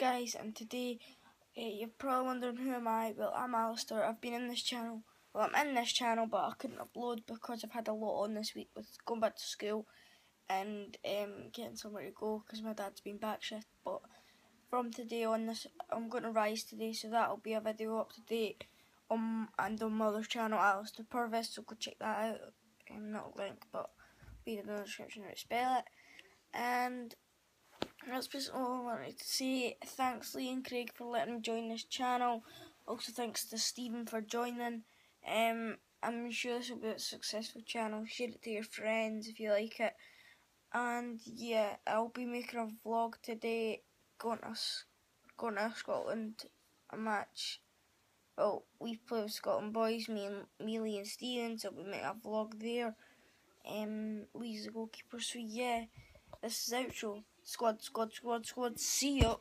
guys, and today uh, you're probably wondering who am I? Well, I'm Alistair. I've been in this channel. Well, I'm in this channel, but I couldn't upload because I've had a lot on this week with going back to school and um, getting somewhere to go because my dad's been back shift. But from today on, this I'm going to rise today, so that'll be a video up to date on and on my other channel, Alistair Purves. So go check that out. Um, not a link, but be in the description how to spell it. And that's basically all I wanted to say. Thanks Lee and Craig for letting me join this channel. Also thanks to Stephen for joining. Um, I'm sure this will be a successful channel. Share it to your friends if you like it. And yeah, I'll be making a vlog today going to, going to Scotland, a match. Well, we play with Scotland boys, me and me, Lee and Stephen, so we make a vlog there. Um, Lee's the goalkeeper, so yeah, this is outro. Squad, squad, squad, squad. See you.